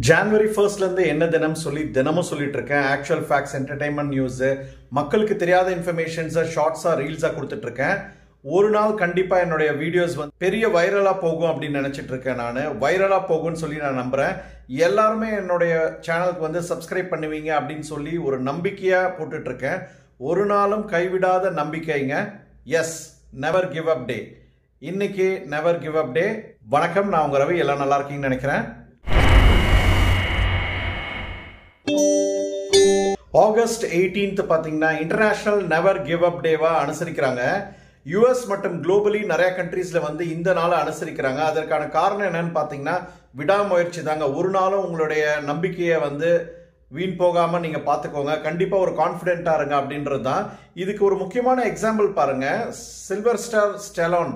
January ஃபர்ஸ்ட்லேருந்து என்ன தினம் சொல்லி தினமும் சொல்லிட்டு இருக்கேன். ஆக்சுவல் ஃபேக்ட்ஸ் என்டர்டைன்மெண்ட் நியூஸு மக்களுக்கு தெரியாத இன்ஃபர்மேஷன்ஸை ஷார்ட்ஸாக ரீல்ஸாக கொடுத்துட்ருக்கேன் ஒரு நாள் கண்டிப்பாக என்னுடைய வீடியோஸ் வந்து பெரிய வைரலாக போகும் அப்படின்னு நினச்சிட்டு இருக்கேன் நான். வைரலாக போகும்னு சொல்லி நான் நம்புகிறேன் எல்லாருமே என்னுடைய சேனலுக்கு வந்து சப்ஸ்கிரைப் பண்ணுவீங்க அப்படின்னு சொல்லி ஒரு நம்பிக்கையாக போட்டுட்ருக்கேன் ஒரு நாளும் கைவிடாத நம்பிக்கைங்க. Yes never give up day இன்னைக்கு நெவர் கிவ் அப் டே வணக்கம் நான் உங்க ரவி. எல்லாம் நல்லா இருக்கீங்கன்னு நினைக்கிறேன். ஆகஸ்ட் 18th பார்த்தீங்கன்னா இன்டர்நேஷ்னல் நெவர் கிவ் அப் டேவா அனுசரிக்கிறாங்க. யூஎஸ் மற்றும் குளோபலி நிறைய கண்ட்ரீஸ்ல வந்து இந்த நாளை அனுசரிக்கிறாங்க. அதற்கான காரணம் என்னன்னு பார்த்தீங்கன்னா விடாமுயற்சி தாங்க. ஒரு நாளும் உங்களுடைய நம்பிக்கையை வந்து வீண் போகாமல் நீங்கள் பார்த்துக்கோங்க கண்டிப்பாக ஒரு கான்ஃபிடென்ட்டாக இருங்க அப்படின்றது தான். இதுக்கு ஒரு முக்கியமான எக்ஸாம்பிள் பாருங்கள் சில்வர் ஸ்டார் ஸ்டெலான்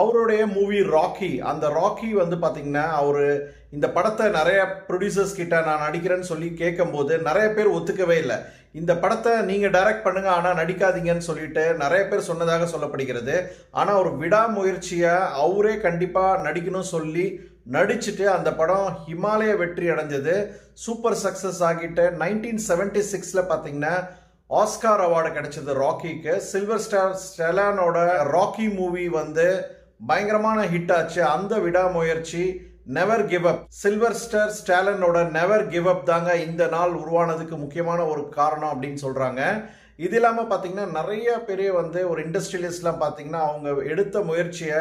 அவருடைய மூவி ராக்கி அந்த ராக்கி வந்து பார்த்திங்கன்னா அவர் இந்த படத்தை நிறைய ப்ரொடியூசர்ஸ் கிட்ட நான் நடிக்கிறேன்னு சொல்லி கேட்கும்போது நிறைய பேர் ஒத்துக்கவே இல்லை. இந்த படத்தை நீங்கள் டைரக்ட் பண்ணுங்க ஆனால் நடிக்காதீங்கன்னு சொல்லிட்டு நிறைய பேர் சொன்னதாக சொல்லப்படுகிறது. ஆனால் ஒரு விடாமுயற்சியை அவரே கண்டிப்பாக நடிக்கணும் சொல்லி நடிச்சுட்டு அந்த படம் ஹிமாலய வெற்றி அடைஞ்சது. சூப்பர் சக்ஸஸ் ஆகிட்டு நைன்டீன் செவன்டி சிக்ஸில் பார்த்தீங்கன்னா ஆஸ்கார் அவார்டு கிடைச்சது ராக்கிக்கு சில்வர் ஸ்டார் ஸ்டெலானோட ராக்கி மூவி வந்து பயங்கரமான ஹிட் ஆச்சு. அந்த விடாமுயற்சி never give up silver star ஸ்டாலனோட never give up தாங்க இந்த நாள் உருவானதுக்கு முக்கியமான ஒரு காரணம் அப்படின்னு சொல்கிறாங்க இது இல்லாமல் பார்த்தீங்கன்னா நிறைய பெரிய வந்து ஒரு இண்டஸ்ட்ரியலிஸ்ட்லாம் பார்த்தீங்கன்னா அவங்க எடுத்த முயற்சியை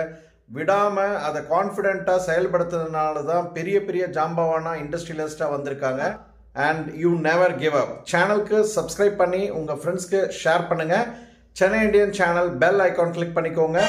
விடாமல் அதை கான்ஃபிடென்ட்டாக செயல்படுத்துறதுனால தான் பெரிய பெரிய ஜாம்பவானா இண்டஸ்ட்ரியலிஸ்டாக வந்திருக்காங்க. And you never give up சேனலுக்கு சப்ஸ்கிரைப் பண்ணி உங்கள் ஃப்ரெண்ட்ஸ்க்கு ஷேர் பண்ணுங்கள் Chennai Indian channel bell icon click பண்ணிக்கோங்க.